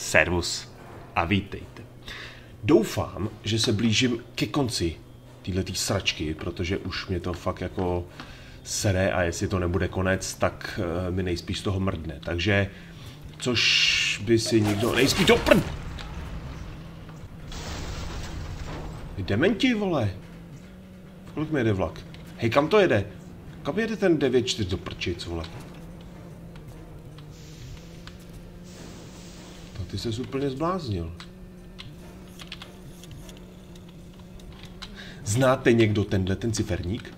Servus a vítejte. Doufám, že se blížím ke konci této sračky, protože už mě to fakt jako sere a jestli to nebude konec, tak uh, mi nejspíš z toho mrdne. Takže, což by si nikdo... Nejspíš do prd! Dementi, vole. Kolik mi jede vlak? Hej, kam to jede? Kam jede ten 9-4 do prčic, vole? Ty ses úplně zbláznil. Znáte někdo tenhle ten ciferník?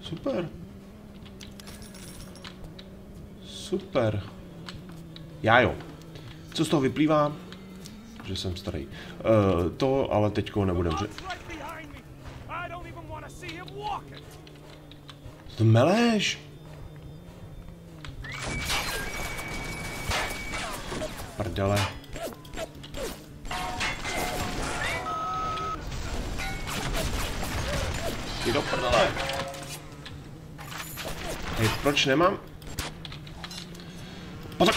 Super. Super. Já jo. Co z toho vyplývá? Že jsem starý. Uh, to ale teďko nebudem, že... To meleš? Prdele. Jdi do prdele. Hej, proč nemám? Pozor!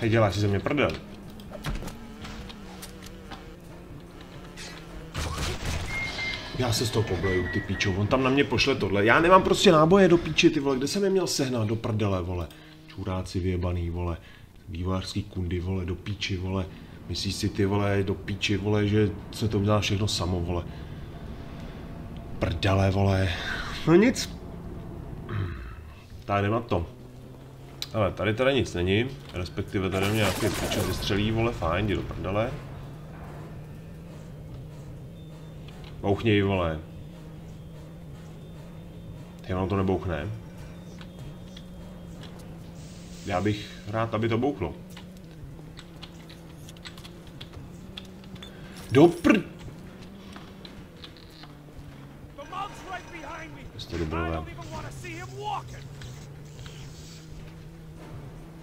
Hej, děláš si ze mě prdel. Já se z toho pobleju, ty píčo, on tam na mě pošle tohle. Já nemám prostě náboje do píči, ty vole, kde jsem je měl sehnat do prdele, vole. Čuráci vyjebaný, vole. Vývojářský kundy, vole, do píči, vole. Myslíš si ty, vole, do píči, vole, že se to udělá všechno samo, vole. Prdele, vole. No nic. Tady nemá to. Ale tady teda nic není, respektive tady mě nějaký píče vystřelí, vole, fajn, jdi do prdele. Bouchněj, vole. Ty vám to nebouchne. Já bych rád, aby to bouchlo. Do pr... Dobrové.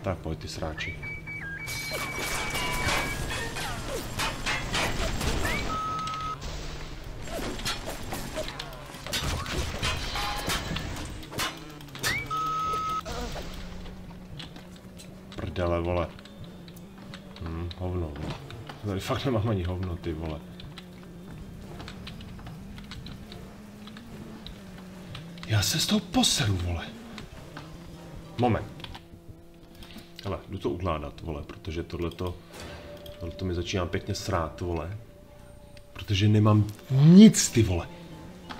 Tak pojď ty sráči. Prdele, vole. Hm, hovno, vole. Tady fakt nemám ani hovno, ty vole. Já se z toho poseru, vole. Moment. Hele, jdu to ukládat, vole, protože tohleto, tohleto mi začíná pěkně srát, vole. Protože nemám nic, ty vole.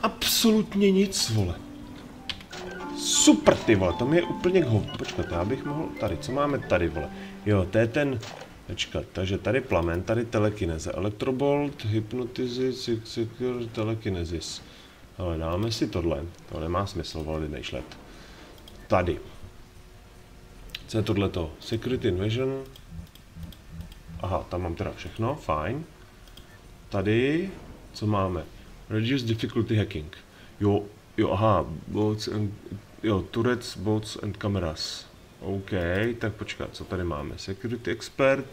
Absolutně nic, vole. Super, ty vole, to mi je úplně ho... Počkat, já bych mohl... Tady, co máme tady, vole? Jo, to je ten... Počkat, takže tady plamen, tady telekineze. Electrobolt, hypnotizis, secure, telekinezis. Ale dáme si tohle. To nemá smysl, vole, vymýšlet. Tady. Co je tohleto? Security Invasion. Aha, tam mám teda všechno, fajn. Tady, co máme? Reduce difficulty hacking. Jo, jo, aha, boats and, jo, turrets, boats and cameras. OK, tak počkat, co tady máme? Security expert,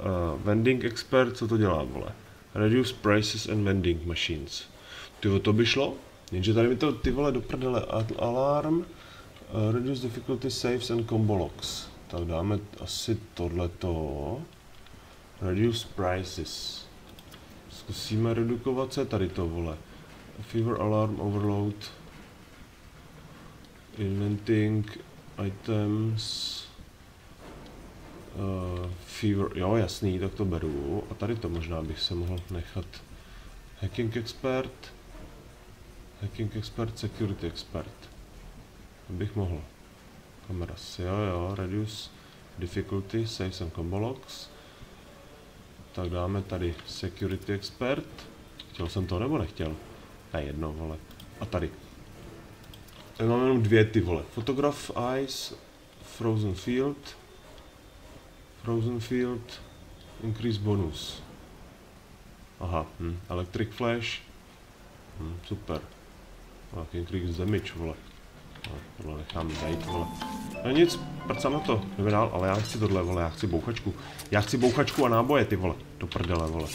uh, vending expert, co to dělá, vole? Reduce prices and vending machines. Ty to by šlo? Jenže tady mi to, ty vole, do prdele, alarm, Uh, reduce difficulty saves and combo locks. Tak dáme asi tohleto. Reduce prices. Zkusíme redukovat se tady to, vole. Fever alarm overload. Inventing items. Uh, fever, jo jasný, tak to beru. A tady to možná bych se mohl nechat. Hacking expert. Hacking expert, security expert bych mohl. Kameras, jo jo, reduce difficulty, save some combo logs. Tak dáme tady security expert. Chtěl jsem to nebo nechtěl? Ne, jedno, vole. A tady. Tady máme jenom dvě ty vole. Photograph Eyes, Frozen Field, Frozen Field, Increase bonus. Aha, hm. Electric Flash. Hm, super. Tak, increase damage, vole. No, tohle nechám zajít, vole. No nic, prcám na to, jdeme dál, ale já chci tohle, vole, já chci bouchačku. Já chci bouchačku a náboje, ty vole, do prdele, vole.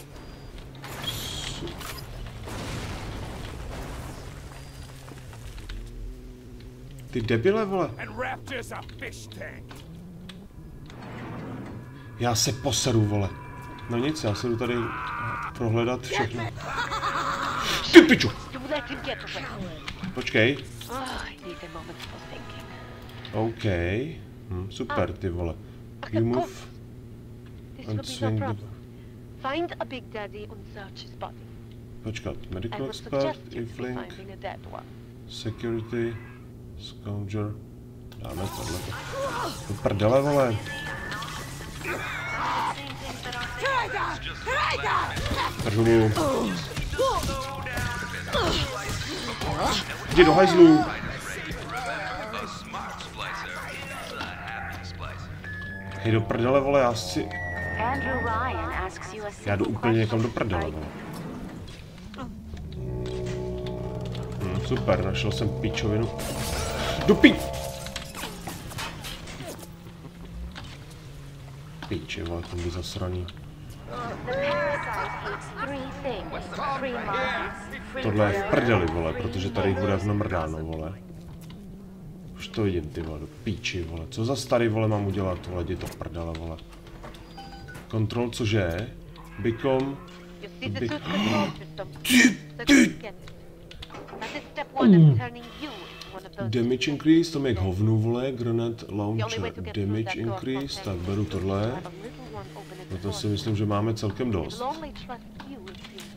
Ty debile, vole. Já se poseru, vole. No nic, já se jdu tady prohledat všechno. Ty piču! Počkej. OK. Hm, super, ty vole. You move and swing the... Find a Big Daddy and search his body. Počkat, medical expert, one. security, scourger. Dáme tohle. To prdele, vole. Držu Jdi do hajzlu. Hej, do prdele, vole, já si... Já jdu úplně někam do prdele, vole. Hm, super, našel jsem pičovinu. Do pi... Piči, vole, to by zasraný. Tohle je v prdeli, vole, protože tady bude jak namrdáno, vole. Už to vidím, ty vole, do píči, vole. Co za starý, vole, mám udělat, vole, jdi to prdele, vole. Control, cože? Control system. Ty, ty, get Damage increase, to mi k hovnu, vole, only launcher, damage increase, tak beru tohle. No to si myslím, že máme celkem dost.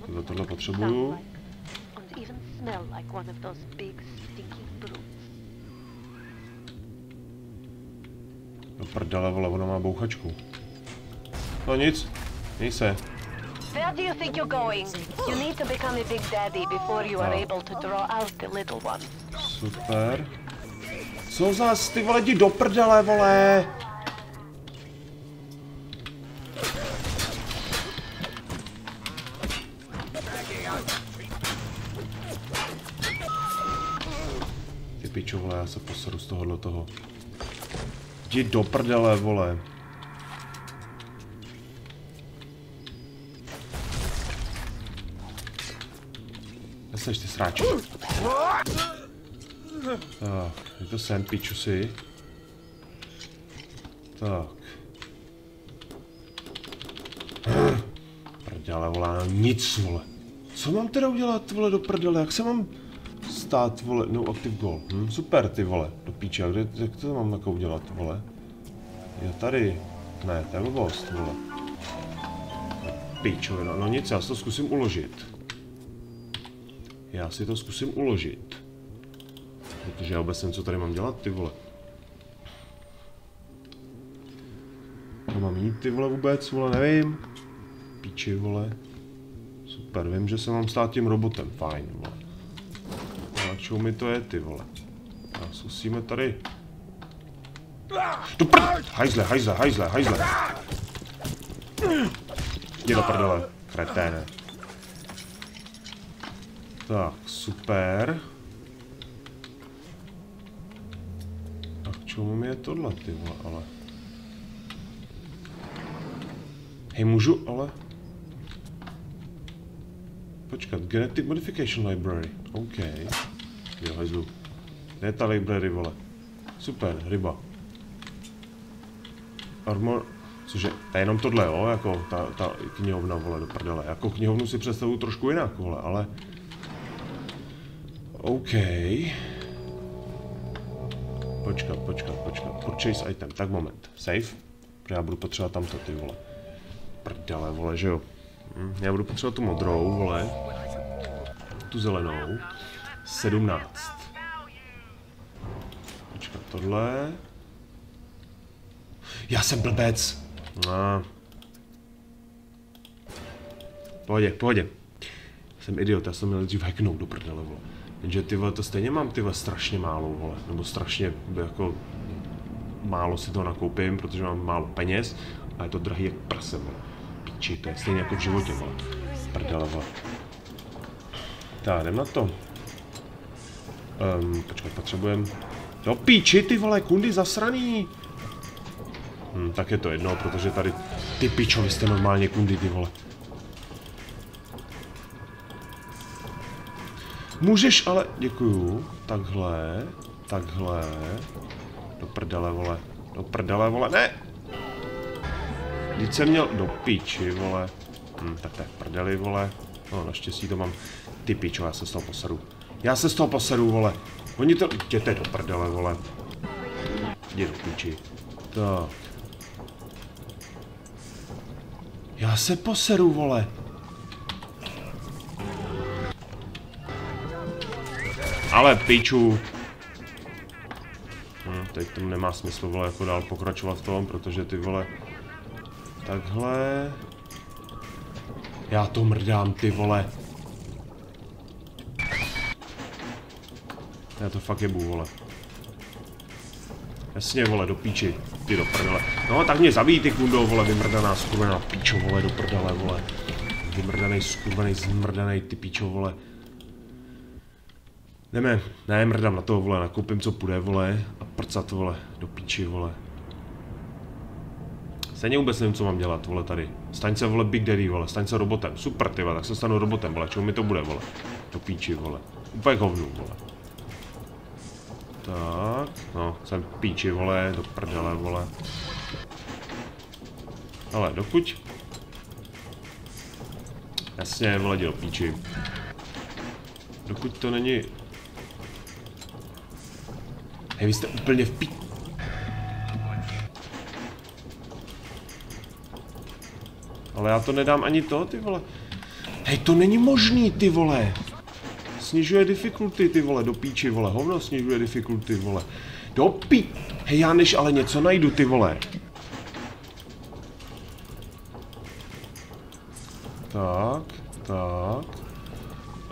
You Tohle, potřebuju. Do prdele, vole, ona má bouchačku. No nic, měj se. Where do you think you're going? You need to become a big daddy before you are Oh. able to draw out the little one. Super. Co zas, ty vole, jdi do prdele, vole! Ty pičo, vole, já se poseru z tohohle toho. Jdi do prdele, vole. Seš ty sráči? Tak, je to sem, piču si. Tak. Prdele, vole, no nic, vole. Co mám teda udělat, vole, do prdele, jak se mám stát, vole, no active goal. Hm, super, ty vole, do píče, kde, jak to mám jako udělat, vole? Jo, tady. Ne, to je blbost, vole. Píčovina, no nic, já si to zkusím uložit. Já si to zkusím uložit. Protože já vůbec nevím, co tady mám dělat, ty vole. To mám jít, ty vole, vůbec, vole, nevím. Píči, vole. Super, vím, že se mám stát tím robotem, fajn, vole. A mi to je, ty vole? A zkusíme tady. Do prd! Hajzle, hajzle, hajzle, hajzle. Jdi do prdele, kreténe. Tak, super. Mi je tohle, ty vole, ale? Hej, můžu, ale... Počkat, Genetic Modification Library, OK. Jo, hajzlu. Kde je ta library, vole? Super, ryba. Armor... Cože, to je jenom tohle, jo, jako ta, ta knihovna, vole, do prdele. Jako knihovnu si představuju trošku jinak, vole, ale... OK. Počkat, počkat, počkat. Purchase item. Tak moment. Save. Protože já budu potřebovat tamto ty vole. Prdele, vole, že jo. Hm, já budu potřebovat tu modrou, vole. Tu zelenou. 17. Počkat, tohle. Já jsem blbec. No. Pohodě, pohodě. Jsem idiot, já jsem měl dřív hacknout do prdele, vole. Jenže ty vole, to stejně mám ty vole strašně málo, vole. Nebo strašně, jako málo si to nakoupím, protože mám málo peněz a je to drahý jak prase, vole. Píči, to je stejně jako v životě, vole. Prdele, vole. Tak, jdem na to. Um, počkej, potřebujem... Do píči, ty vole, kundy zasraný. Hm, tak je to jedno, protože tady ty pičo, vy jste normálně kundy, ty vole. Můžeš ale, děkuju, takhle. Takhle. Do prdele, vole. Do prdele, vole. Ne! Vždyť jsem měl do piči, vole. Hm, tak v prdeli, vole. No, naštěstí to mám. Ty pičo, já se z toho poseru. Já se z toho poseru, vole. Oni to... Jděte do prdele, vole. Jdi do piči. Tak. Já se poseru, vole. Ale piču. Hm, teď to nemá smysl, vole, jako dál pokračovat v tom, protože ty vole... Takhle... Já to mrdám, ty vole. Já to fakt jebu, vole. Jasně, vole, do píči. Ty do prdele. No, tak mě zabij, ty kundo, vole, vymrdaná skurvená píčo, vole, do prdele, vole. Vymrdaný, skurvený, zmrdaný, ty píčo, vole. Jdeme, ne, mrdám na toho, vole, nakoupím, co půjde, vole, a prcat, vole, do píči, vole. Stejně vůbec nevím, co mám dělat, vole, tady. Staň se, vole, Big Daddy, vole, staň se robotem. Super, ty vole, tak se stanu robotem, vole, čemu mi to bude, vole. Do píči, vole. Úplně hovnu, vole. Tak, no, jsem píči, vole, do prdele, vole. Ale dokud... Jasně, vole, do píči. Dokud to není... Hej, vy jste úplně v pí... Ale já to nedám ani to, ty vole. Hej, to není možný, ty vole. Snižuje difficulty, ty vole, do píči, vole. Hovno snižuje difficulty, vole. Do pí... Hej, já než ale něco najdu, ty vole. Tak, tak.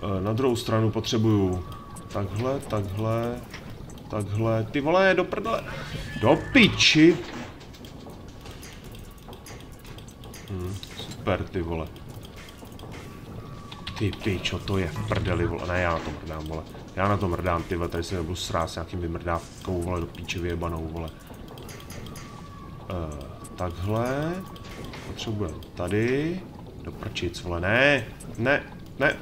E, na druhou stranu potřebuju takhle, takhle, takhle. Ty vole, do prdele. Do piči. Hm, super, ty vole. Ty pičo, to je v prdeli, vole. Ne, já na to mrdám, vole. Já na to mrdám, ty vole, tady se nebudu srát s nějakým vymrdávkou, vole, do píče vyjebanou, vole. Uh, takhle. Potřebujeme tady. Do prčic, vole, ne, ne, ne.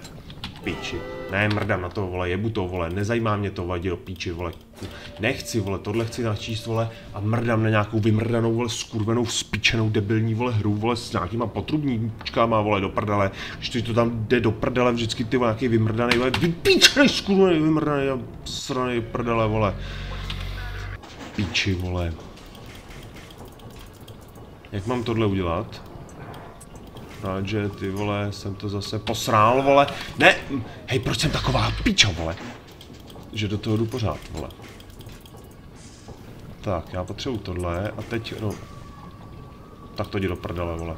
Píči. Ne, mrdám na to, vole, jebu to, vole, nezajímá mě to, vadí do píči, vole. Nechci, vole, tohle chci načíst, vole, a mrdám na nějakou vymrdanou, vole, skurvenou, spíčenou, debilní, vole, hru, vole, s nějakýma potrubníčkama, vole, do prdele. Když to tam jde do prdele, vždycky ty, vole, nějaký vymrdaný, vole, vypíčený, skurvený, vymrdaný, a sraný prdele, vole. Píči, vole. Jak mám tohle udělat? Rád, že ty vole, jsem to zase posrál, vole. Ne, hej, proč jsem taková piča, vole? Že do toho jdu pořád, vole. Tak, já potřebuji tohle a teď, no... Tak to jdi do prdele, vole.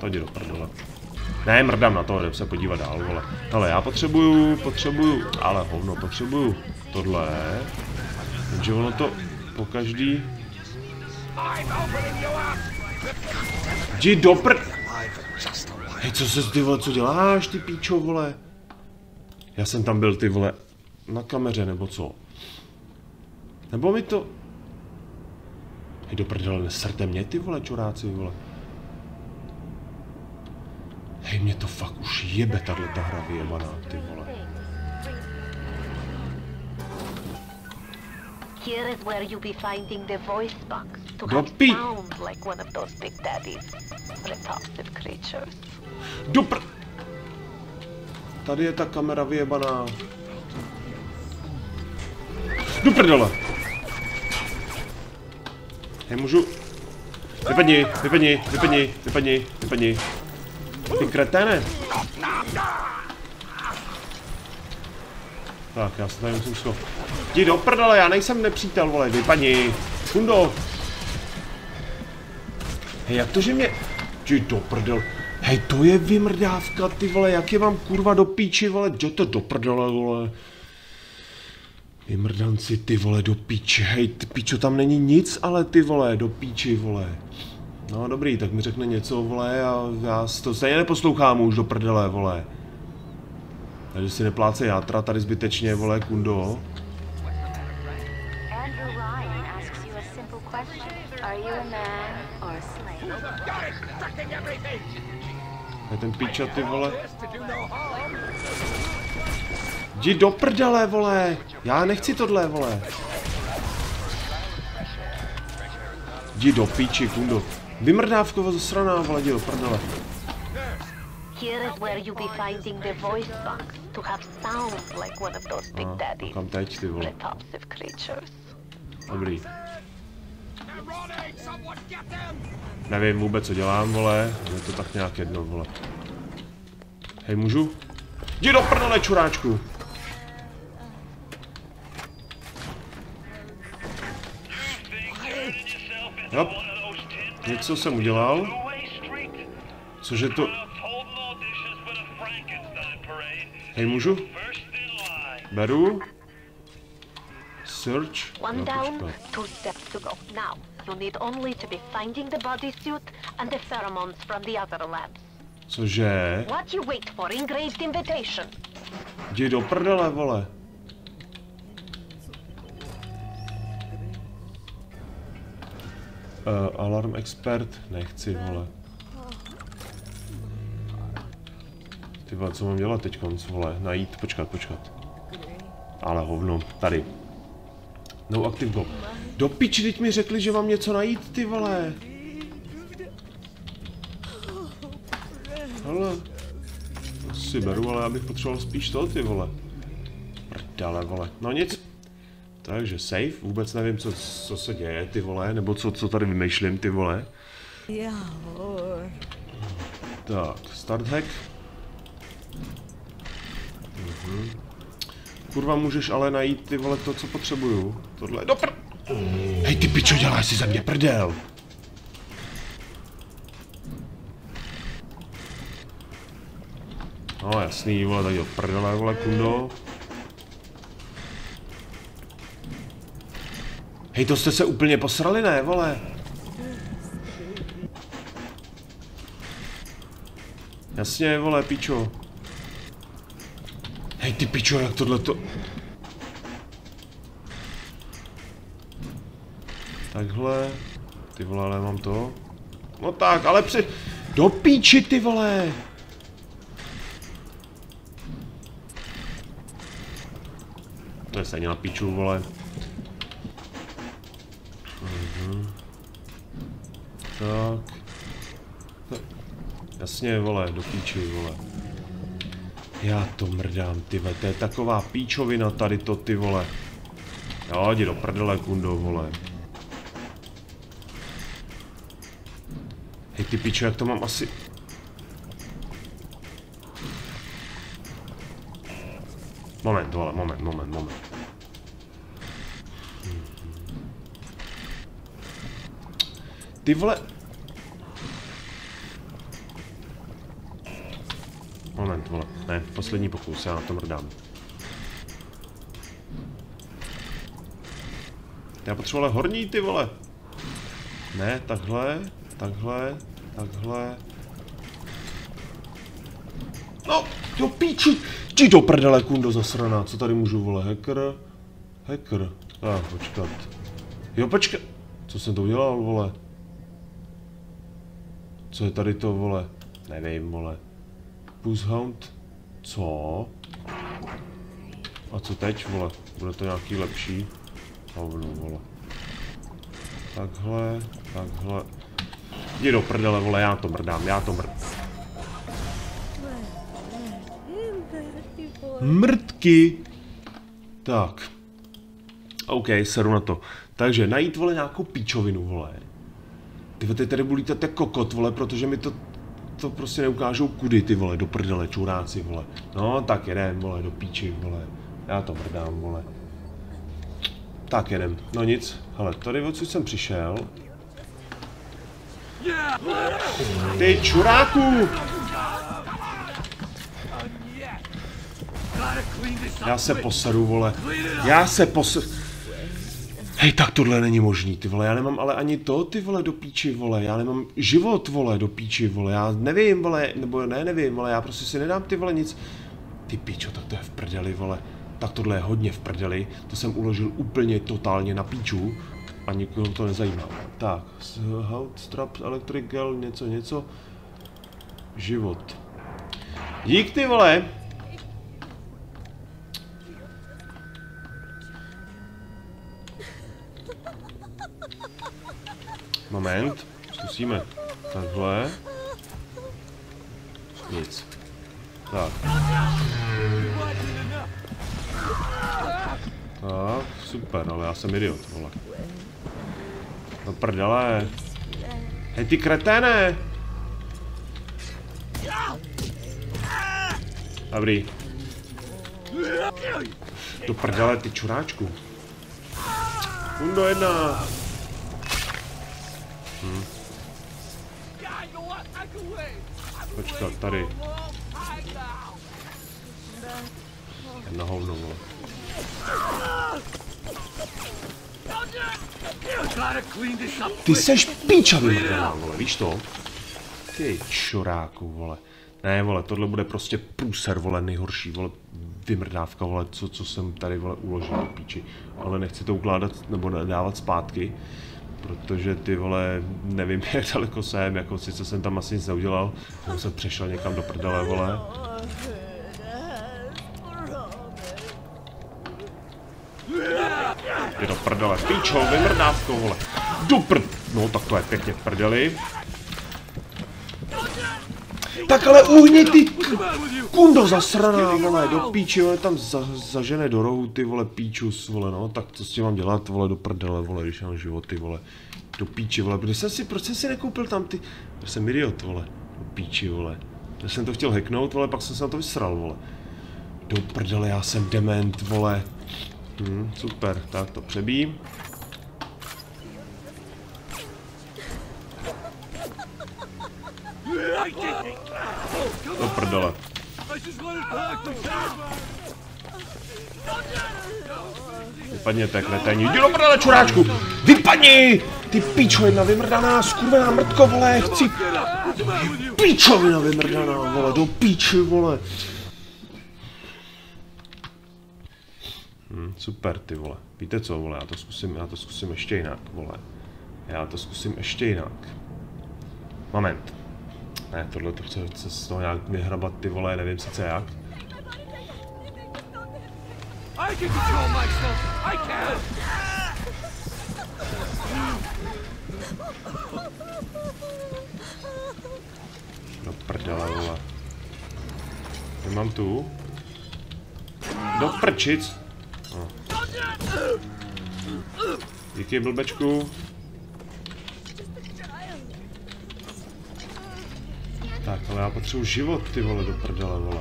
To jdi do prdele. Ne, mrdám na to, jdem se podívat dál, vole. Ale já potřebuju, potřebuju, ale hovno, potřebuju tohle. Takže ono to po každý... Jdi do prd... Hej, co se ty vole, co děláš, ty píčo, vole? Já jsem tam byl, ty vole, na kameře, nebo co? Nebo mi to... Hej, do prdele, nesrte mě, ty vole, čuráci, vole. Hej, mě to fakt už jebe, tahle ta hra vyjebaná, ty vole. Here is where you'll be finding the voice box to Go have pee. sound like one of those big daddies. Repulsive creatures. Do pr... Tady je ta kamera vyjebaná. Do prdele. Hej, můžu... Vypadni, vypadni, vypadni, vypadni, vypadni. Ty kreténe. Tak, já se tady musím sko... Jdi do prdele, já nejsem nepřítel, vole, vypadni. Kundo. Hej, jak to, že mě... Jdi do prdel. Hej, to je vymrdávka, ty vole, jak je vám kurva do píči, vole, to do prdele, vole. Vymrdanci, ty vole, do píči, hej, ty píčo, tam není nic, ale ty vole, do píči, vole. No dobrý, tak mi řekne něco, vole, a já to stejně neposlouchám už do prdele, vole. Takže si nepláce játra tady zbytečně, vole, kundo. A ten píča, ty vole. Jdi do prdele, vole! Já nechci tohle, vole! Jdi do píči, kundo. Vymrdávkovo zasraná, vole, jdi do prdele. Here. No, kam teď, ty vole? Dobrý. Nevím vůbec, co dělám, vole. Je to tak nějak jedno, vole. Hej, můžu? Jdi do prdele, čuráčku! Jo, něco jsem udělal. Cože to... Hej, můžu? Beru. Search. One No, down, počkat. two steps to go. Now, you need only to be finding the bodysuit and the pheromones from the other labs. Cože? What you wait for? Engraved invitation. Jdi do prdele, vole. Uh, alarm expert? Nechci, vole. Ty vole, co mám dělat teď konc, vole? Najít, počkat, počkat. Ale hovno, tady. No active go. Do piči, teď mi řekli, že mám něco najít, ty vole. Hele. Si beru, ale já bych potřeboval spíš to, ty vole. Prdele, vole. No nic. Takže safe, vůbec nevím, co, co se děje, ty vole, nebo co, co tady vymýšlím, ty vole. Tak, start hack. Mhm. Kurva, můžeš ale najít ty vole to, co potřebuju. Tohle, do pr... Hej, ty pičo, děláš si ze mě prdel. No jasný, vole, tady do prdele, vole, kundo. Hej, to jste se úplně posrali, ne, vole? Jasně, vole, pičo. Hej, ty pičo, jak tohle to... Takhle. Ty vole, ale mám to. No tak, ale při... Do píči, ty vole! To je stejně na piču, vole. Mhm. Tak. Jasně, vole, do píči, vole. Já to mrdám, ty vole, to je taková píčovina tady to, ty vole. Jo, jdi do prdele, kundo, vole. Hej, ty pičo, jak to mám asi... Moment, vole, moment, moment, moment. Ty vole... Moment, vole. Ne, poslední pokus, já na to mrdám. Já potřeboval horní, ty vole. Ne, takhle, takhle, takhle. No, jo píči. Ti do prdele, kundo zasraná. Co tady můžu, vole, hacker? Hacker. A, ah, počkat. Jo, počkat. Co jsem to udělal, vole? Co je tady to, vole? Nevím, vole. Pusshound? Co? A co teď, vole? Bude to nějaký lepší? Hovno, vole. Takhle, takhle. Jdi do prdele, vole, já to mrdám, já to mrdám. Mrtky! Tak. OK, seru na to. Takže najít, vole, nějakou píčovinu, vole. Ty ty tady lítat jako kokot, vole, protože mi to to prostě neukážou kudy, ty vole, do prdele, čuráci, vole. No, tak jedem, vole, do píči, vole. Já to mrdám, vole. Tak jedem, no nic, hele, tady odsud jsem přišel. Ty čuráku! Já se poseru, vole. Já se poseru. Hej, tak tohle není možný, ty vole, já nemám ale ani to, ty vole, do píči, vole, já nemám život, vole, do píči, vole, já nevím, vole, nebo ne, nevím, vole, já prostě si nedám, ty vole, nic. Ty pičo, tak to je v prdeli, vole, tak tohle je hodně v prdeli, to jsem uložil úplně totálně na píču a nikoho to nezajímá. Tak, hot strap, electric gel, něco, něco. Život. Dík, ty vole. Moment, zkusíme. Takhle. Nic. Tak. Tak, super, ale já jsem idiot, vole. No prdele. Hej ty kreténe! Dobrý. Do prdele, ty čuráčku. Undo jedna. Počkat, tady. Na hovno, vole. Ty seš píča vymrdaná, vole, víš to? Ty čuráku, vole. Ne, vole, tohle bude prostě průser, vole, nejhorší, vole, vymrdávka, vole, co, co jsem tady, vole, uložil do píči. Ale nechci to ukládat, nebo dávat zpátky, protože ty, vole, nevím, jak daleko jsem, jako sice jsem tam asi nic neudělal, jsem se přešel někam do prdele, vole. Ty do prdele, píčo, vymrdávko, vole. Do prd... No, tak to je pěkně v prdeli. Tak ale uhni ty kundo zasraná, vole, do píči, vole, tam za, zažene do rohu, ty vole, píčus, vole, no, tak co s tím mám dělat, vole, do prdele, vole, když mám životy, vole, do píči, vole, protože jsem si, proč jsem si nekoupil tam ty, já jsem idiot, vole, do píči, vole, já jsem to chtěl hacknout, vole, pak jsem se na to vysral, vole, do prdele, já jsem dement, vole, hm, super, tak to přebím. Prdele. Vypadněte, kreténi. Jdi do prdele, čuráčku! Vypadni! Ty píčovina vymrdaná, skurvená mrtko, vole, chci... Píčovina vymrdaná, vole, do píči, vole. Hm, super, ty vole. Víte co, vole, já to zkusím, já to zkusím ještě jinak, vole. Já to zkusím ještě jinak. Moment. Ne, tohle to chce, chce z toho nějak vyhrabat ty vole, nevím sice jak. Do prdele, vole. Nemám tu. Do prčic. No. Díky, blbečku. Tak, ale já potřebuji život, ty vole, do prdele, vole.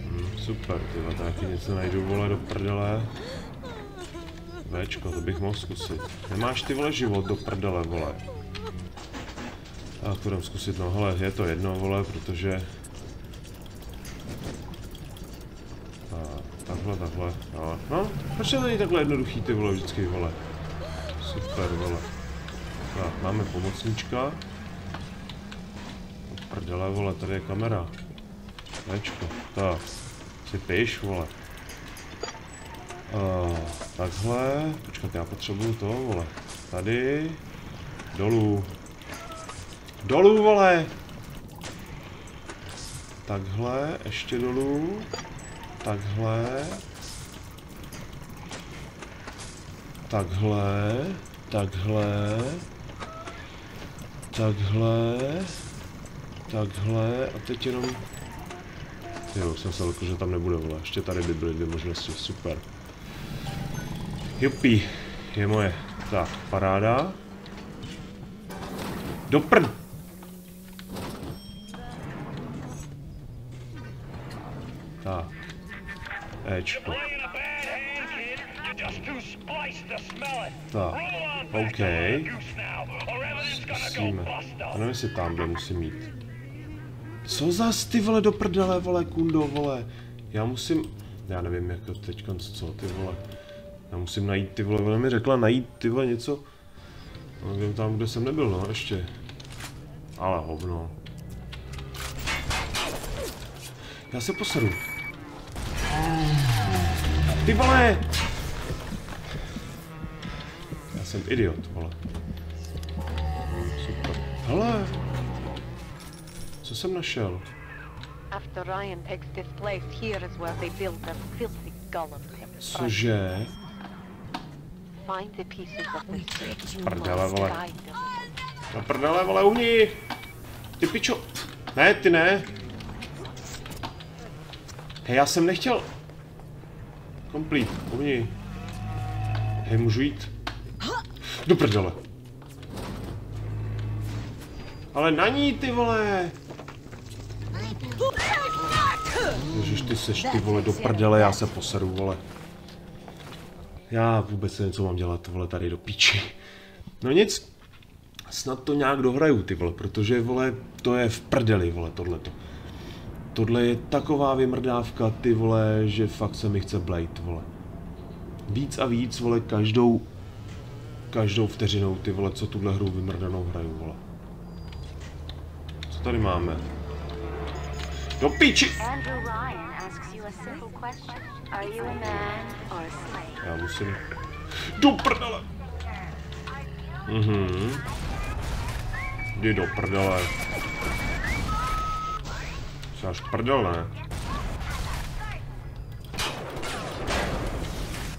Hm, super, ty vole, taky něco najdu, vole, do prdele. Včko, to bych mohl zkusit. Nemáš ty vole život do prdele, vole. A dám zkusit, no hele, je to jedno, vole, protože... A, takhle, takhle, no, no, proč to není takhle jednoduchý, ty vole, vždycky, vole. Super, vole. Tak, máme pomocníčka. Prdele, vole, tady je kamera. Včko, tak. Si piš, vole. Uh, takhle, počkat, já potřebuju to, vole. Tady, dolů. Dolů, vole! Takhle, ještě dolů. Takhle. Takhle. Takhle. Takhle. Takhle. A teď jenom... Jo, jsem se lekl, že tam nebude, vole. Ještě tady by byly dvě možnosti, super. Jupi, je moje. Tak, paráda. Do prd... Tak. Ečko. Tak, OK. Zkusíme. A nevím, jestli tamhle musím mít. Co za ty vole do prdele, vole, kundo, vole. Já musím... Já nevím, jak to teď co, ty vole. Já musím najít ty vole, ona mi řekla najít ty vole něco. No, nevím tam, kde jsem nebyl, no, ještě. Ale hovno. Já se poseru. Ty vole! Já jsem idiot, vole. Super. Hele! Co jsem našel? Cože? Prdele, vole. Na prdele, vole, uhni! Ty pičo! Ne, ty ne! Hej, já jsem nechtěl... Complete, uhni. Hej, můžu jít? Do prdele. Ale na ní, ty vole! Ty seš ty vole do prdele, já se poseru, vole. Já vůbec nevím, co mám dělat, vole, tady do píči. No nic, snad to nějak dohraju, ty vole, protože, vole, to je v prdeli, vole, tohleto. Tohle je taková vymrdávka, ty vole, že fakt se mi chce blejt, vole. Víc a víc, vole, každou, každou vteřinou, ty vole, co tuhle hru vymrdanou hraju, vole. Co tady máme? Do píči! Já musím... Do prdele! Mhm. Jdi do prdele. Jsi až prdel, ne?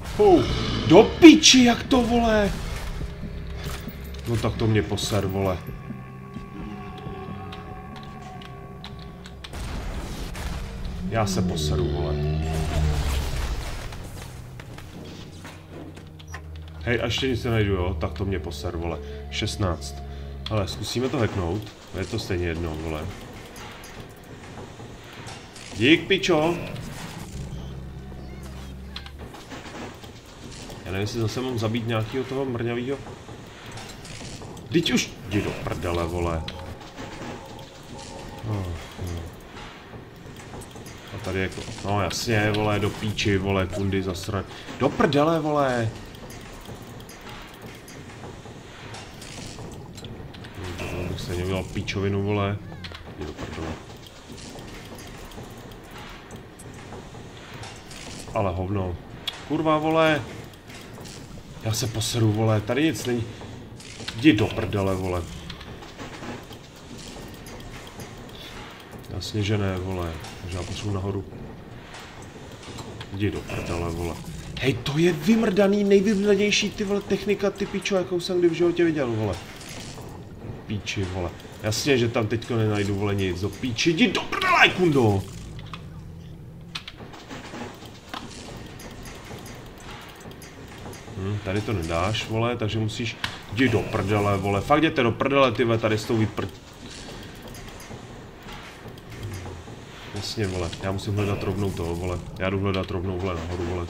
Fou, do piči, jak to, vole! No tak to mě poser, vole. Já se poseru, vole. Hej, a ještě nic nenajdu, jo? Tak to mě poser, vole. 16. Ale zkusíme to hacknout. Je to stejně jedno, vole. Dík, pičo! Já nevím, jestli zase mám zabít nějakého toho mrňavýho. Teď už jdi do prdele, vole. Oh, tady jako, no jasně, vole, do píči, vole, kundy zasran. Do prdele, vole. No, bych stejně udělal píčovinu, vole. Do prdele. Ale hovno. Kurva, vole. Já se poseru, vole, tady nic není. Jdi do prdele, vole. Jasně, že ne, vole. Takže já potřebuji nahoru. Jdi do prdele, vole. Hej, to je vymrdaný, nejvymrdanější ty vole technika, ty pičo, jakou jsem kdy v životě viděl, vole. Píči, vole. Jasně, že tam teďko nenajdu, vole, nic. Do píči, jdi do prdele, kundo! Hm, tady to nedáš, vole, takže musíš... Jdi do prdele, vole. Fakt jděte do prdele, ty vole, tady s tou vypr... Jasně, vole. Já musím hledat rovnou toho, vole. Já jdu hledat rovnou, vole, nahoru, vole.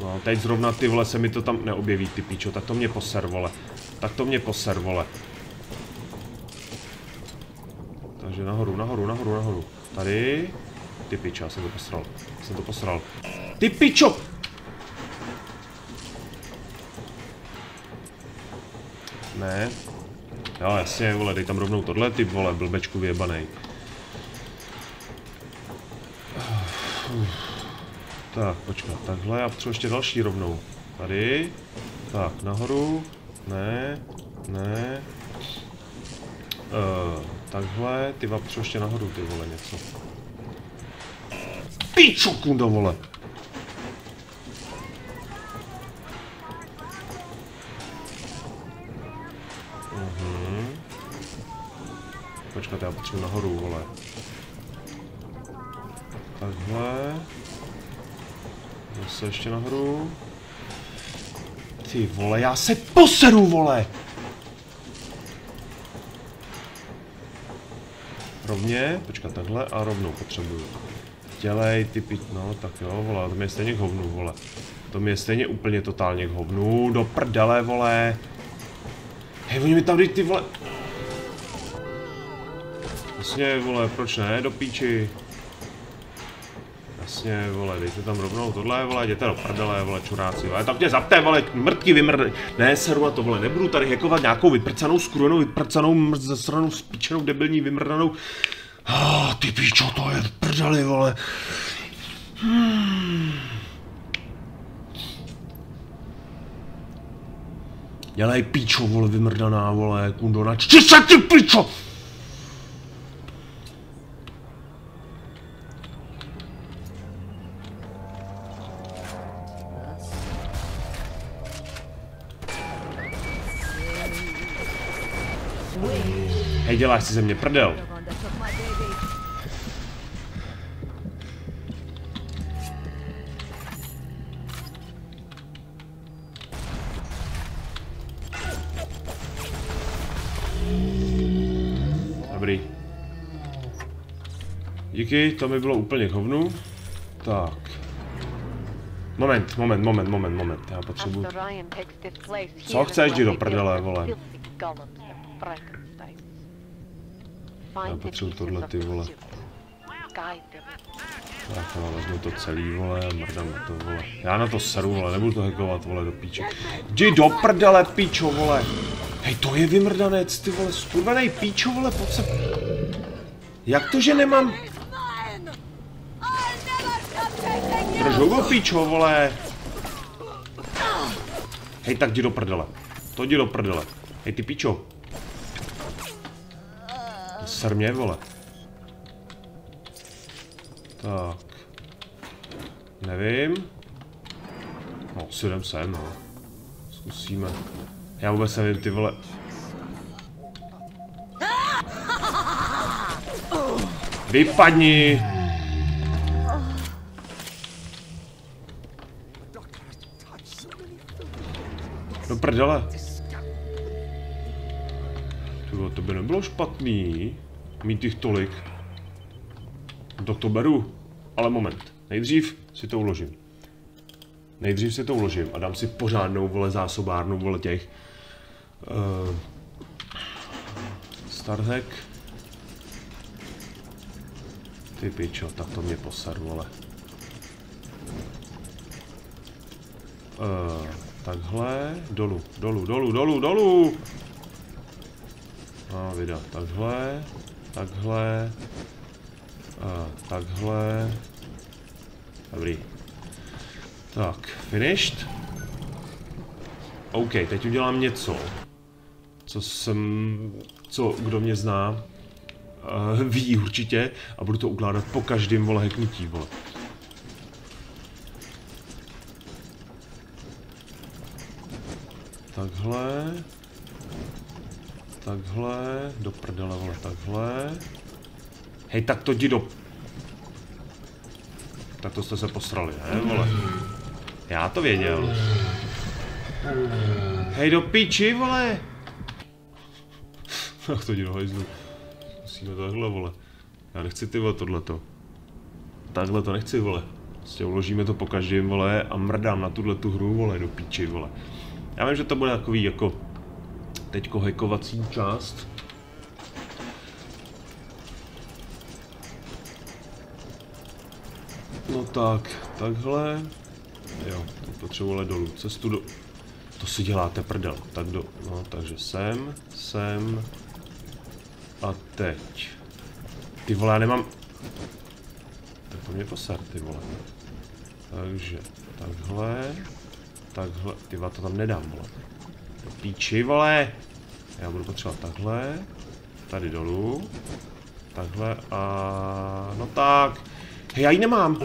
No, teď zrovna ty vole se mi to tam neobjeví, ty píčo, tak to mě poser, vole. Tak to mě poser, vole. Takže nahoru, nahoru, nahoru, nahoru. Tady. Ty pičo, já jsem to posral. Já jsem to posral. Ty pičo! Ne. Jo, jasně, vole, dej tam rovnou tohle, ty vole, blbečku vyjebanej. Tak, počkat, takhle, já potřebuji ještě další rovnou. Tady. Tak, nahoru. Ne, ne. Uh, takhle, ty potřebuji ještě nahoru, ty vole, něco. Pičo, kundo, vole. Potřebuji nahoru, vole. Takhle. Zase ještě nahoru. Ty vole, já se poseru, vole! Rovně, počkat takhle a rovnou potřebuju. Dělej, ty pit, no tak jo, vole, to mi je stejně k hovnu, vole. To mi je stejně úplně totálně k hovnu, do prdele, vole. Hej, oni mi tam dej ty vole... Jasně, vole, proč ne, do píči. Jasně, vole, dejte tam rovnou tohle, vole, jděte do prdele, vole, čuráci, vole, tak mě zapte, vole, mrtky vymrd... Ne, seru na to, vole, nebudu tady hekovat nějakou vyprcanou, skurvenou, vyprcanou, mrz, zasranou, spíčenou, debilní, vymrdanou. Ah, ty píčo, to je v prdeli, vole. Hmm. Dělej píčo, vole, vymrdaná, vole, kundo, načti se, ty píčo! Děláš si ze mě prdel. Dobrý. Díky, to mi bylo úplně k hovnu. Tak. Moment, moment, moment, moment, moment. Já potřebuji... Co chceš, jdi do prdele, vole. The potřebuji tohle, ty vole. Tak no, vezmu to celý, vole, mrdám to, vole. Já na to seru, vole, nebudu to hackovat, vole, do píče. Jdi do prdele, píčo, vole. Hej, to je vymrdanec, ty vole, skurvenej píčo, vole, pojď se... Jak to, že nemám... Drž ho, píčo, vole. Hej, tak jdi do prdele. To jdi do prdele. Hej, ty píčo. Ser mě, vole. Tak. Nevím. No, si jdem sem, no. Zkusíme. Já vůbec nevím, ty vole. Vypadni! Do prdele. To by nebylo špatný. Mít jich tolik. No Tak to beru. Ale moment. Nejdřív si to uložím. Nejdřív si to uložím a dám si pořádnou vole zásobárnu vole těch. Uh, Startek. Ty pičo, tak to mě poser, vole. Uh, takhle, dolů, dolů, dolů, dolů, dolů! A vydat, takhle, takhle, a takhle. Dobrý. Tak, finished. OK, teď udělám něco, co jsem, co kdo mě zná, uh, ví určitě a budu to ukládat po každém vole heknutí, vole. Takhle. Takhle, do prdele, vole, takhle. Hej, tak to jdi do... Tak to jste se posrali, ne, vole? Já to věděl. Hej, do piči, vole! Tak to jdi do hajzlu. Musíme takhle, vole. Já nechci ty vole tohleto. Takhle to nechci, vole. Prostě uložíme to po každém, vole, a mrdám na tuhle tu hru, vole, do píči, vole. Já vím, že to bude takový jako teďko hackovací část. No tak, takhle. Jo, potřebuji dolů. Cestu do... To si děláte prdel. Tak do... No, takže sem, sem. A teď. Ty vole, já nemám... Tak to mě poser, ty vole. Takže, takhle. Takhle, ty vole, to tam nedám, vole. Píči, vole. Já budu potřebovat takhle. Tady dolů. Takhle a... No tak. Hej, já ji nemám.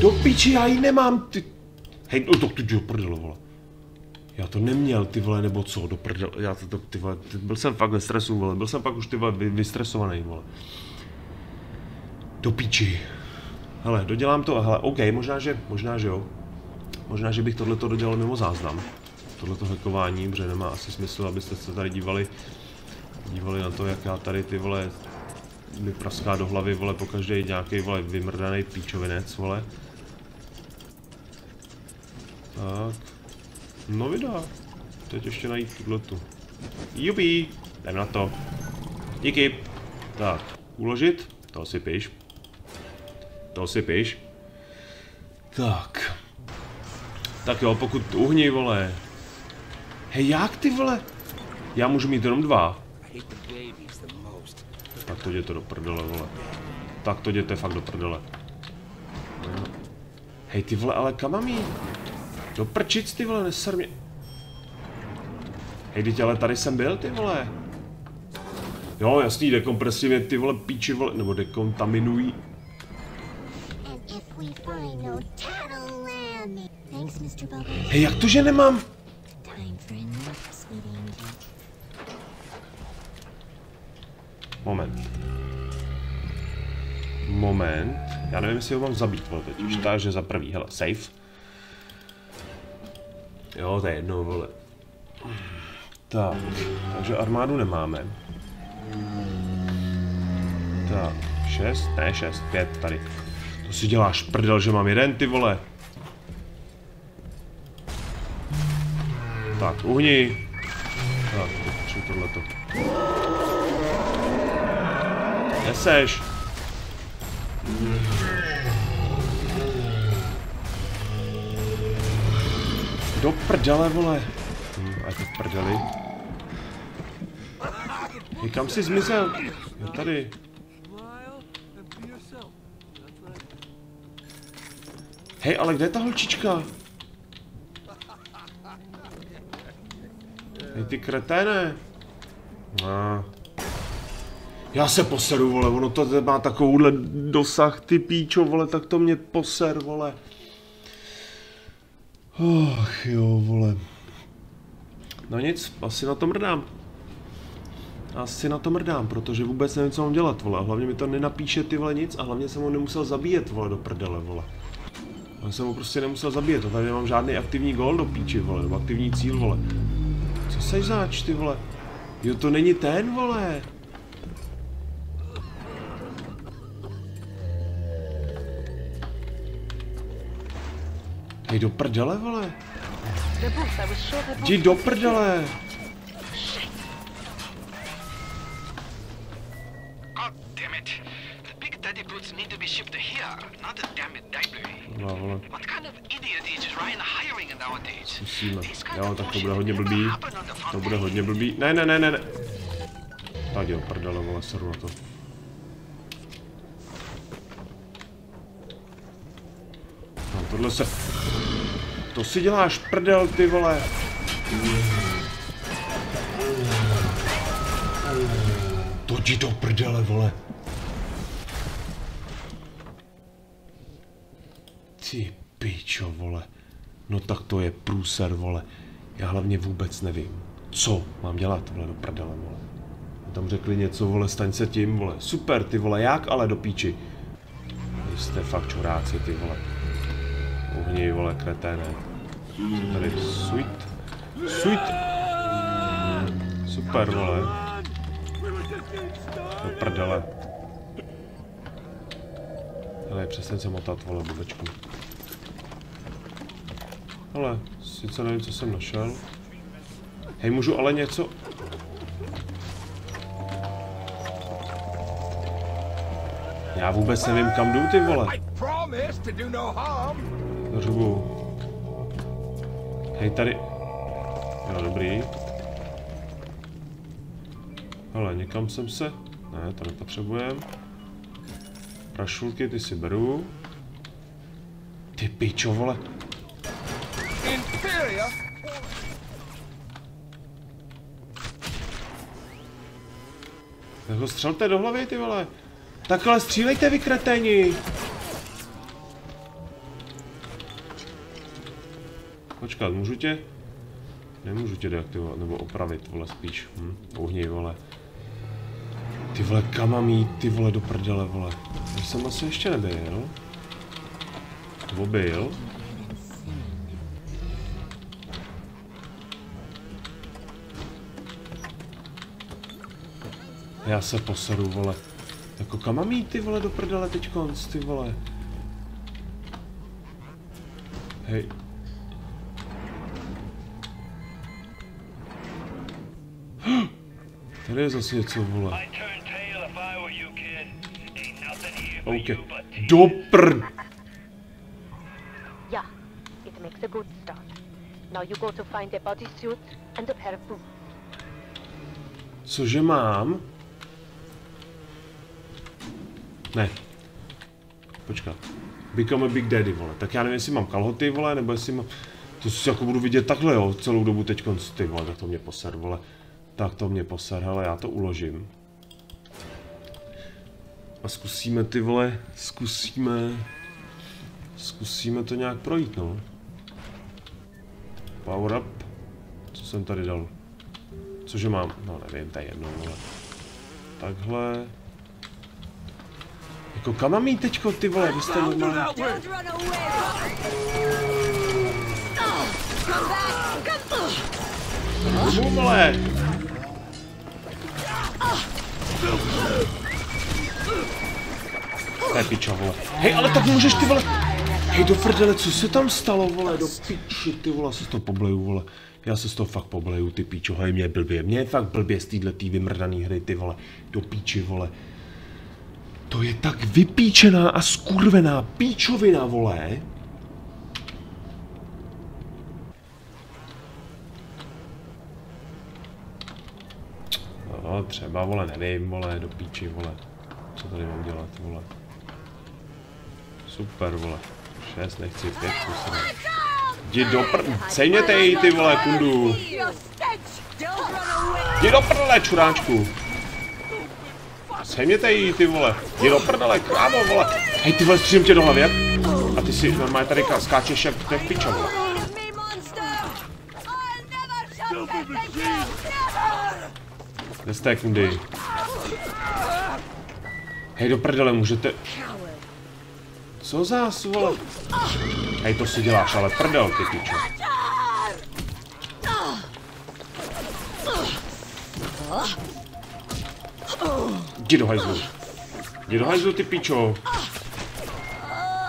Do píči, já ji nemám, ty... Hej, no to ty do prdele, vole. Já to neměl, ty vole, nebo co, do prdele, já to, to ty vole, ty, byl jsem fakt ve stresu, vole, byl jsem pak už, ty vole, vy, vystresovaný, vole. Do píči. Hele, dodělám to, hele, OK, možná, že, možná, že jo. Možná, že bych tohleto dodělal mimo záznam. Tohleto hackování, protože nemá asi smysl, abyste se tady dívali, dívali na to, jak já tady ty vole mi praská do hlavy, vole, po každé nějaký vole vymrdaný píčovinec, vole. Tak. No vydá. Teď ještě najít tuhletu. Jupi, jdem na to. Díky. Tak, uložit. To si píš. To si píš. Tak. Tak jo, pokud uhni, vole. Hej, jak ty vole? Já můžu mít jenom dva. Tak to jděte do prdele, vole. Tak to jděte fakt do prdele. Hej, ty vole, ale kam mám jít? Do prčic, ty vole, neser mě. Hej, teď ale tady jsem byl, ty vole. Jo, jasný, dekompresivně, ty vole, píči, vole, nebo dekontaminují. No. Hej, jak to, že nemám? Moment. Moment. Já nevím, jestli ho mám zabít, vole, teď už. Mhm. Takže za prvý, hele, safe. Jo, to je jedno, vole. Tak, takže armádu nemáme. Tak, šest, ne šest, pět tady. To si děláš prdel, že mám jeden, ty vole. Tak, uhni. Tak, tohle to. Neseš. Do prdele, vole. Hm, a je to prdeli. Hej, kam jsi zmizel? Jo, tady. Hej, ale kde je ta holčička? Hej, ty kreténe. No. Já se poseru, vole, ono to má takovouhle dosah, ty píčo, vole, tak to mě poser, vole. Och, jo, vole. No nic, asi na to mrdám. Asi na to mrdám, protože vůbec nevím, co mám dělat, vole. Hlavně mi to nenapíše ty vole nic a hlavně jsem ho nemusel zabíjet, vole, do prdele, vole. Já jsem ho prostě nemusel zabíjet, to tady nemám žádný aktivní gol do píči, vole, aktivní cíl, vole. Co seš zač, ty vole? Jo, to není ten, vole. Kind of idiot is Ryan hiring nowadays? zkusíme. These kind Jo, tak to bude hodně blbý. To bude hodně blbý. Ne, ne, ne, ne, ne. Tak jo, prdele, vole, seru na to. Tohle se... To si děláš prdel, ty vole. To jdi do prdele, vole. Ty pičo, vole. No tak to je průser, vole. Já hlavně vůbec nevím, co mám dělat, vole, do prdele, vole. Tam řekli něco, vole, staň se tím, vole. Super, ty vole, jak ale do píči. Vy jste fakt čuráci, ty vole. Uhni, vole, kreténe. Tady, sweet? Sweet! Super, vole. Do prdele. Hele, přestaň se motat, vole, blbečku. Hele, sice nevím, co jsem našel. Hej, můžu ale něco... Já vůbec nevím, kam jdu, ty vole. Řubu. Hej, tady... Jo, dobrý. Hele, někam jsem se... Ne, to nepotřebujem. Prašulky, ty si beru. Ty pičo, vole. Tak ho střelte do hlavy, ty vole. Takhle střílejte, vy kreténi. Počkat, můžu tě? Nemůžu tě deaktivovat, nebo opravit, vole, spíš. Hm, uhni, vole. Ty vole, kam mám jít, ty vole, do prdele, vole. Já jsem asi ještě nebyl. Byl. Já se poseru, vole. Jako kam mám jít, ty vole, do prdele teď konc, ty vole. Hej. Tady je zase něco, vole. OK. Do prd... Yeah, it makes a good start. Now you go to find a bodysuit and a pair of boots. Cože mám? Ne. Počkat. Become a Big Daddy, vole. Tak já nevím, jestli mám kalhoty, vole, nebo jestli mám... To si jako budu vidět takhle, jo, celou dobu teď ty vole, tak to mě poser, vole. Tak to mě poser, hele, já to uložím. A zkusíme ty vole, zkusíme... Zkusíme to nějak projít, no. Power up. Co jsem tady dal? Cože mám? No nevím, to je jedno, vole. Takhle. Jako kam mám jít teďko, ty vole, vy jste! Domů, vole! To je piča, vole. Hej, ale tak můžeš ty vole... Hej, do prdele, co se tam stalo, vole, do piči, ty vole, se z toho pobleju, vole. Já se z toho fakt pobleju, ty píčo, hej, mě je blbě, mě je fakt blbě z tý vymrdaný hry, ty vole, do píči, vole. To je tak vypíčená a skurvená píčovina, vole. No, třeba, vole, nevím, vole, do píči, vole. Co tady mám dělat, vole. Super, vole. Šest, nechci, pět, kusy. Jdi do pr... Sejměte jej, ty vole, kundu. Jdi do prdele, čuráčku. Sejměte jí, ty vole. Jdi do prdele, krávo, vole. Hej, ty vole, střílím tě do hlavy? A ty si normálně tady skáčeš jak v piča, vole. Me, monster! I'll never shut this again! Never! Kde jste? Hej, do prdele, můžete... Co zás, vole? Hej, to si děláš, ale prdel, ty pičo. Jdi do hajzlu. Jdi do hajzlu, ty pičo.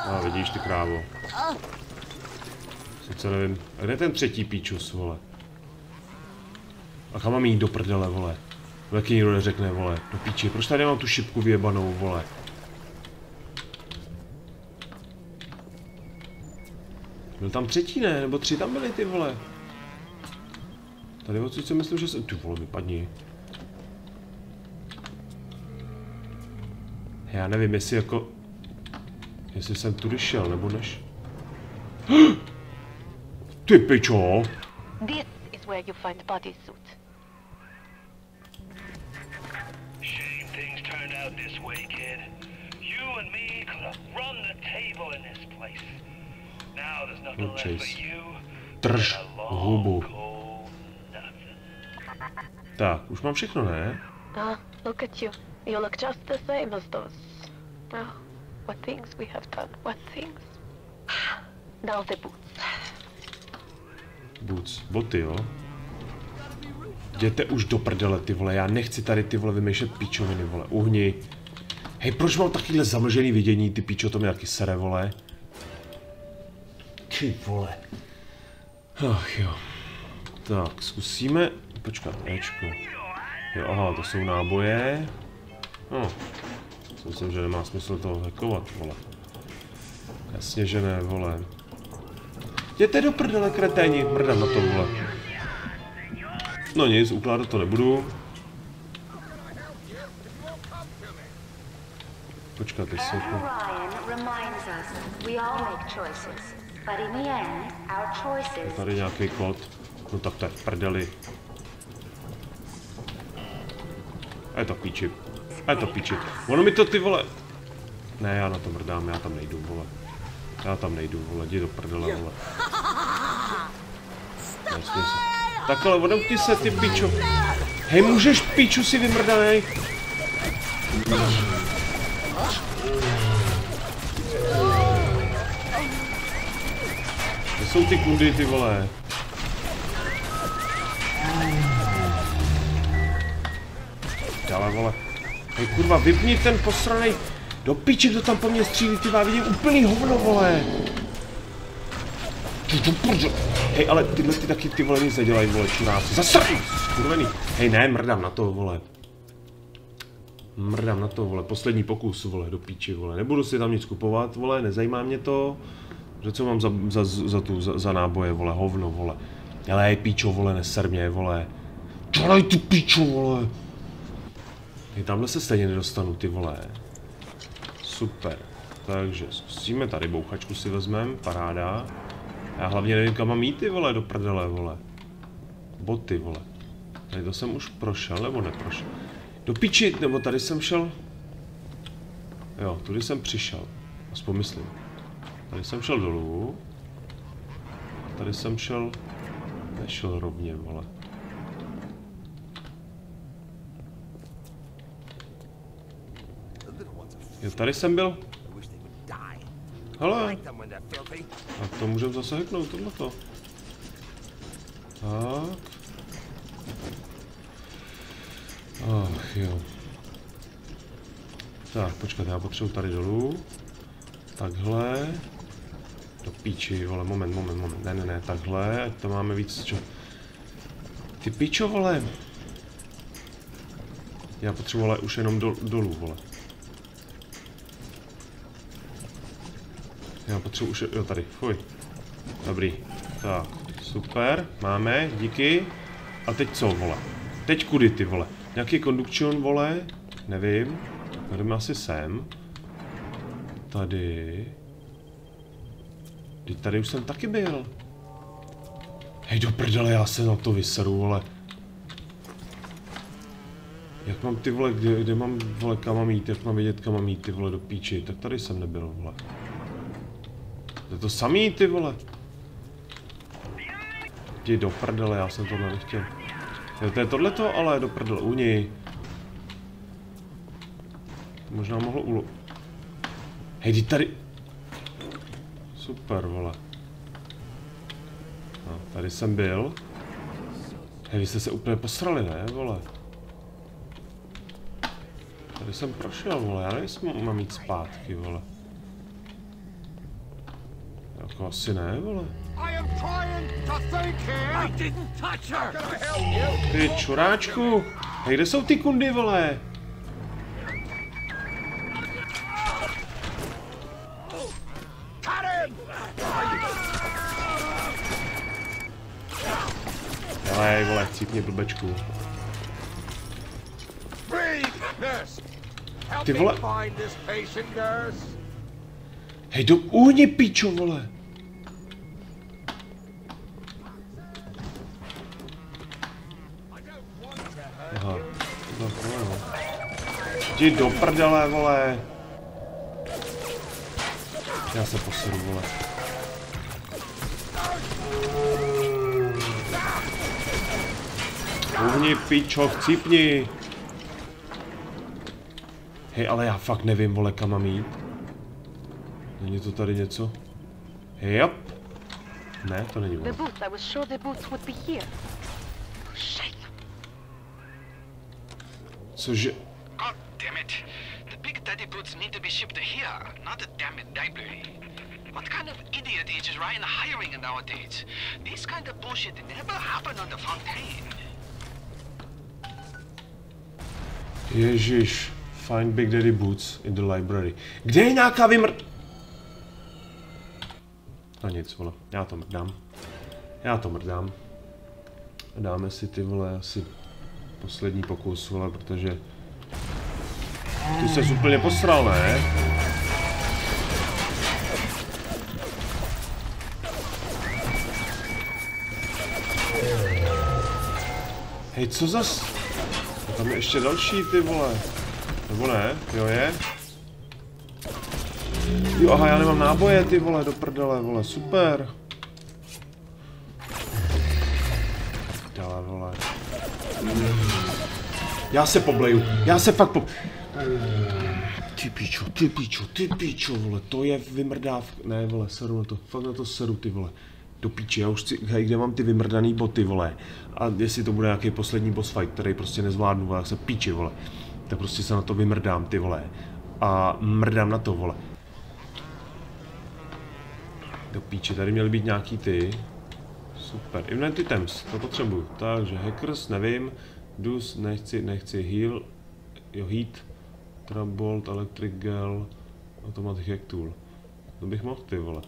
A vidíš, ty krávo. Sice nevím. A kde je ten třetí píčus, vole? A kam mám jít do prdele, vole? Taky nikdo neřekne, vole. Do píči. Proč tady mám tu šipku vyjebanou, vole? Byl tam třetí, ne? Nebo tři tam byly, ty vole. Tady odsud si myslím, že se... Ty vole, vypadni. Já nevím, jestli jako... Jestli jsem tudy šel, nebo než... Ty pičo! This is where you find. Way, kid. You and me could have run the table in this place. Now there's nothing Oh, left for you Drž hubu. Tak, už mám všechno, ne? Ah, look at you. You look just the same as those. Oh, what things we have done. What things. Now the boots. Boots, boty, jo? Jděte už do prdele, ty vole, já nechci tady ty vole vymýšlet píčoviny, vole, uhni. Hej, proč mám takovýhle zamlžený vidění, ty píčo, to mě taky sere, vole. Ty vole. Ach jo. Tak, zkusíme, počkat, Ečko. Jo, aha, to jsou náboje. No, myslím, že nemá smysl to hackovat, vole. Jasně, že ne, vole. Jděte do prdele, kreténi, mrdám na to, vole. No nic, ukládat to nebudu. Počkat, ty jsou Admiral to... Ryan reminds us we all make choices, but in the end, our choices Tady nějaký kód. No tak to je v prdeli. A je to píči. A je to píči. Ono mi to ty vole... Ne, já na to mrdám, já tam nejdu, vole. Já tam nejdu, vole, jdi do prdele, vole. Tak ale odemkni se, ty pičo. Hej, můžeš piču si vymrdanej? Jsou ty kundy, ty vole? Dále, vole. Hej, kurva, vypni ten posranej. Do piči, kdo tam po mně střílí, ty vole, vidím úplný hovno, vole. Hej, ale tyhle ty taky ty vole nic nedělají, vole, čuráci. Zasrný, skurvený. Hej, ne, mrdám na to, vole. Mrdám na to, vole, poslední pokus, vole, do píči, vole. Nebudu si tam nic kupovat, vole, nezajímá mě to. Že co mám za, za, za, tu, za, za náboje, vole, hovno, vole. Ale hej, píčo, vole, neser mě, vole. Dělej ty píčo, vole. Hej, tamhle se stejně nedostanu, ty vole. Super. Takže zkusíme tady bouchačku si vezmem, paráda. Já hlavně nevím, kam mám jít, ty vole, do prdele, vole. Boty, vole. Tady to jsem už prošel, nebo neprošel? Do piči, nebo tady jsem šel... Jo, tudy jsem přišel. Aspoň myslím. Tady jsem šel dolů. A tady jsem šel... Nešel rovně, vole. Jo, tady jsem byl. Hele, a to můžeme zase hacknout, tohleto. Tak. Ach jo. Tak, počkat, já potřebuji tady dolů. Takhle. Do píči, vole, moment, moment, moment. Ne, ne, ne, takhle, ať to máme víc čo. Ty pičo, vole. Já potřebuji ale už jenom do, dolů, vole. Já potřebuji už, jo tady, fuj. Dobrý, tak, super, máme, díky. A teď co, vole? Teď kudy, ty vole? Nějaký conduction, vole? Nevím. Jdeme asi sem. Tady. Teď tady už jsem taky byl. Hej, do prdele, já se na to vyseru, vole. Jak mám ty vole, kde, kde mám, vole, kam mám jít, jak mám vědět, kam mám jít, ty vole, do píči, tak tady jsem nebyl, vole. To je to samý, ty vole. Jdi do prdele, já jsem tohle nechtěl. Jo, to je tohleto, ale do prdele, u něj. Možná mohlo ulo... Hej, tady... Super, vole. No, tady jsem byl. Hej, vy jste se úplně posrali, ne, vole? Tady jsem prošel, vole, já nevím, jestli mám jít zpátky, vole. Jako asi ne, vole. Ty čuráčku! Hej, kde jsou ty kundy, vole? Hej, vole, cípni blbečku. Ty vole-. Hej, do úhni, pičo, vole! Aha, no, no, no. Jdi do prdele, vole! Já se poseru, vole. Uhni, pičo, chcípni! Hej, ale já fakt nevím, vole, kam mám jít. Není to tady něco? Yep. Ne, to není The ono. Cože? God damn it. The big daddy boots need to be shipped here, not the damn it library. What kind of idiot is hiring nowadays? This kind of bullshit never happened on the Fontaine. Ježíš. Find Big Daddy Boots in the library. Kde je nějaká vymr... A nic, vole. Já to mrdám. Já to mrdám. Dáme si ty vole asi poslední pokus, vole, protože... Ty ses úplně posral, ne? Hej, co zas... Tam je ještě další, ty vole. Nebo ne? Jo, je? Jo, aha, já nemám náboje, ty vole, do prdele, vole, super. Dále, vole. Já se pobleju, já se fakt po... Ty pičo, ty pičo, ty pičo, vole, to je vymrdáv... Ne, vole, seru na to, fakt na to seru, ty vole. Do píči, já už chci, hej, kde mám ty vymrdaný boty, vole. A jestli to bude nějaký poslední boss fight, který prostě nezvládnu, vole, jak se píči, vole. Tak prostě se na to vymrdám, ty vole. A mrdám na to, vole. Do píči, tady měly být nějaký ty. Super, Inventory items, to potřebuju. Takže hackers, nevím. Dus, nechci, nechci heal. Jo, heat. Trabolt, electric gel. Automatic hack tool. To bych mohl, ty vole.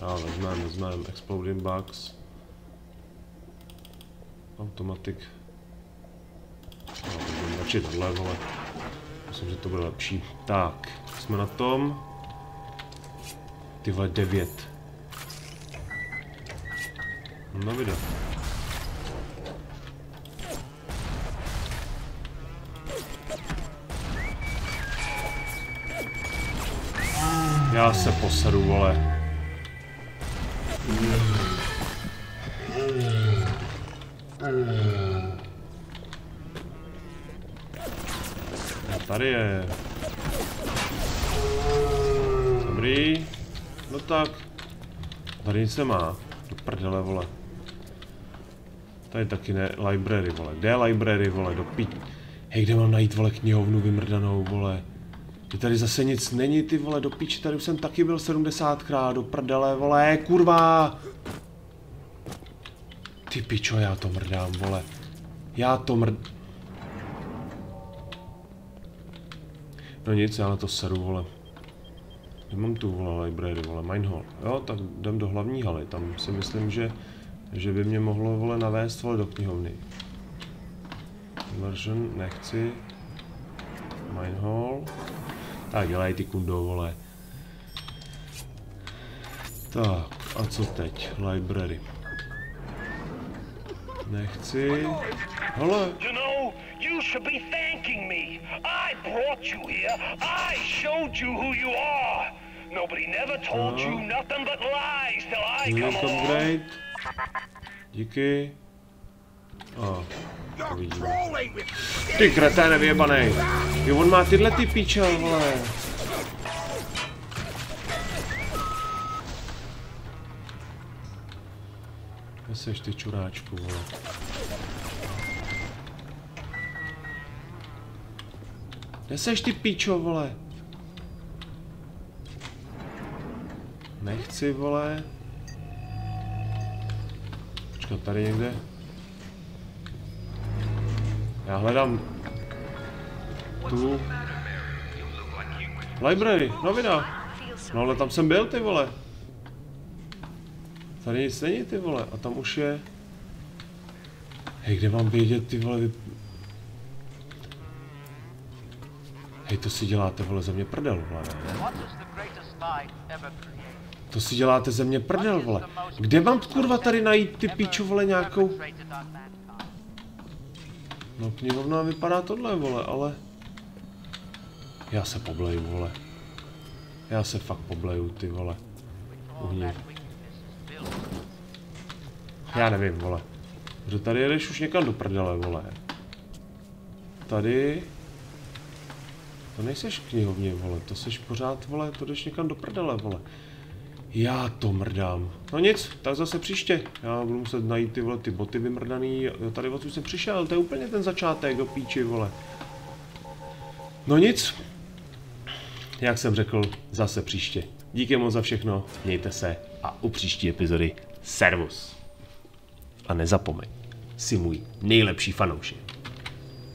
A vezmeme, vezmeme exploding bugs. Automatic. No, radši tohle, vole. Myslím, že to bude lepší. Tak, jsme na tom. Ty vole, devět. No video. Já se posedu, vole. Tady je. Dobrý. No tak. Tady nic nemá. Do prdele, vole. Tady taky ne, library, vole. Kde je library, vole, do pi... Hej, kde mám najít, vole, knihovnu vymrdanou, vole. Ty tady zase nic není, ty vole, do piči, tady už jsem taky byl 70krát, do prdele, vole, kurva! Ty pičo, já to mrdám, vole. Já to mrd... No nic, já na to seru, vole. Kde mám tu, vole, library, vole, mine hall. Jo, tak jdem do hlavní haly, tam si myslím, že, že by mě mohlo, vole, navést, vole, do knihovny. Version, nechci. Mine hall. Tak dělej ty kundo, vole. Tak, a co teď? Library. Nechci. Hele, should be thanking me. I brought you here. I showed you who you are. Nobody never told you nothing but lies till I come along. Díky. Me. Ty kreténe vyjebanej. Jo, on má tyhle ty píče, vole. Kde seš ty čuráčku, vole? Kde seš ty píčo, vole? Nechci, vole. Počkat, tady někde. Já hledám tu library, novina. No ale tam jsem byl, ty vole. Tady nic není, ty vole. A tam už je... Hej, kde mám vědět, ty vole, vy... Hej, to si děláte, vole, ze mě prdel, vole? To si děláte ze mě prdel, vole. Kde mám, kurva, tady najít ty píču, vole, nějakou... No knihovna vypadá tohle, vole, ale... Já se pobleju, vole. Já se fakt pobleju, ty vole. Uhni. Já nevím, vole. Že tady jedeš už někam do prdele, vole. Tady... To nejseš knihovně, vole. To seš pořád, vole, to jdeš někam do prdele, vole. Já to mrdám. No nic, tak zase příště. Já budu muset najít ty vole, ty boty vymrdaný. Jo, Tady odsud jsem přišel, to je úplně ten začátek do píči, vole. No nic. Jak jsem řekl, zase příště. Díky moc za všechno, mějte se a u příští epizody servus. A nezapomeň, jsi můj nejlepší fanoušek.